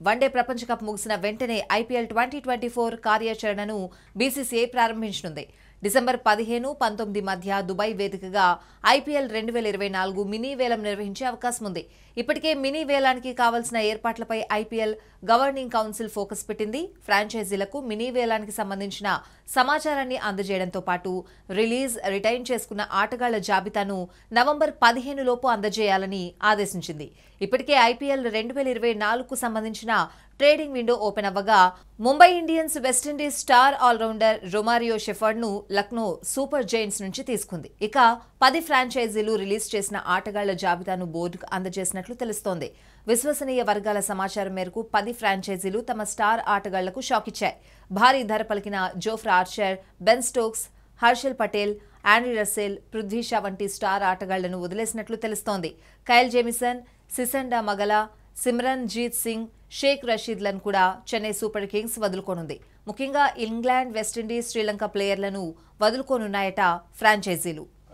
One day ప్రపంచ cup ముగిసిన వెంటనే ఐపీఎల్ ట్వంటీ ట్వంటీ ఫోర్ కార్యాచరణను బీసీసీఐ ప్రారంభించనుంది. డిసెంబర్ పదిహేను పంతొమ్మిది మధ్య దుబాయ్ వేదికగా ఐపీఎల్ రెండు వేల ఇరవై నాలుగు మినీ వేలం నిర్వహించే అవకాశం ఉంది. ఇప్పటికే మినీ వేలానికి కావాల్సిన ఏర్పాట్లపై ఐపీఎల్ గవర్నింగ్ కౌన్సిల్ ఫోకస్ పెట్టింది. ఫ్రాంచైజీలకు మినీ వేలానికి సంబంధించిన సమాచారాన్ని అందజేయడంతో పాటు రిలీజ్ రిటైన్ చేసుకున్న ఆటగాళ్ళ జాబితాను నవంబర్ పదిహేను లోపు అందజేయాలని ఆదేశించింది. ఇప్పటికే ఐపీఎల్ రెండు వేల ఇరవై నాలుగుకు సంబంధించిన trading window open అవ్వగా Mumbai Indians West Indies star all rounder Romario షెఫర్డ్ను Lucknow super Giants నుంచి తీసుకుంది. ఇక పది ఫ్రాంచైజీలు రిలీజ్ చేసిన ఆటగాళ్ళ జాబితాను బోర్డుకు అందజేసినట్లు తెలుస్తోంది. విశ్వసనీయ వర్గాల సమాచారం మేరకు పది ఫ్రాంచైజీలు తమ స్టార్ ఆటగాళ్ళకు షాక్ ఇచ్చాయి భారీ ధర పలికిన Jofra Archer Ben Stokes Harshal Patel Andre Russell Prithvi Shaw వంటి స్టార్ ఆటగాళ్ళను వదిలేసినట్లు తెలుస్తోంది. Kyle Jamieson Sisanda Magala Simranjeet Singh Shaikh రషీద్లను కూడా చెన్నై సూపర్ కింగ్స్ వదులుకోనుంది. ముఖ్యంగా ఇంగ్లాండ్ వెస్టిండీస్ శ్రీలంక ప్లేయర్లను వదులుకోనున్నాయట ఫ్రాంచైజీలు.